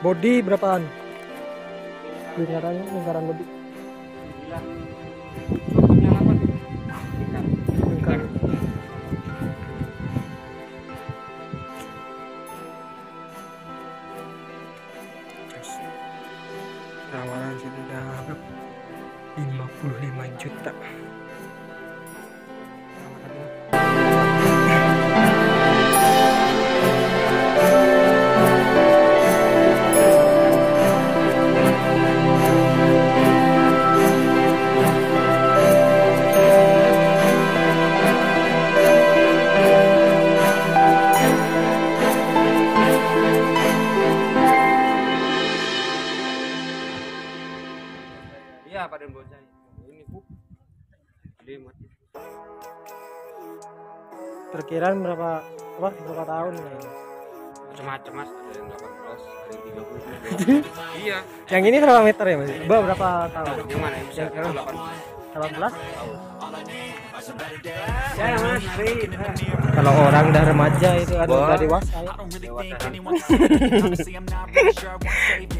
Body berapaan? Lingkaran lingkaran body. Lingkar. Tawaran sudah dianggap 55 juta. Perkiraan berapa apa berapa tahun ini? macam-macam mas ada yang 18 ada yang 30 iya Yang ini berapa meter ya Mas? Ba, berapa tahun? yang mana yang sekarang? 18 18? ya mas Kalau orang udah remaja itu ada udah dewasa ya.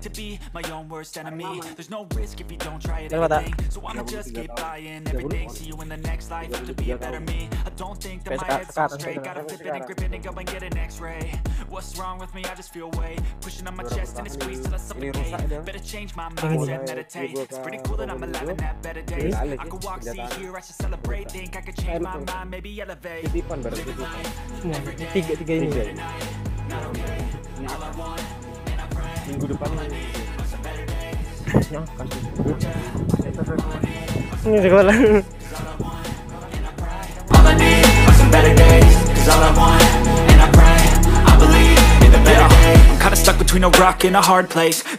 like to be my own worst enemy. There's no risk if you don't try it. Berapa, Tak? anything. So I'ma just keep buying everything. See you in the next life. Have to be a better me. I don't think that my head's on straight. Gotta flip it and grip it and go and get an X-ray. What's wrong with me? I just feel weight pushing on my chest and it squeezes till I suffocate. Better change my mindset, meditate. It's pretty cool that I'm alive and have better days. I could walk, see, hear, I should celebrate. Think I could change my mind, maybe elevate. titipan baru titipan Semua tiga tiga ini. Minggu depan Ya, kasih. Ini sekolah. All I need are some better days Cause all I want, and I pray I believe in the better days I'm kinda stuck between a rock and a hard place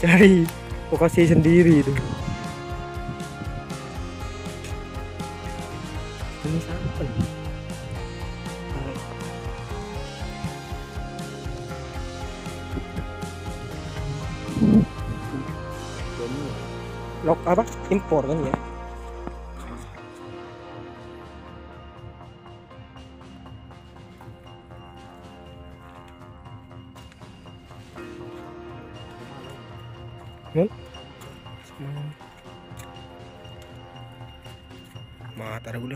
mencari lokasi sendiri itu. Ini siapa nih? Lok apa? Impor kan ya? Nun? Semangat. Mata gula.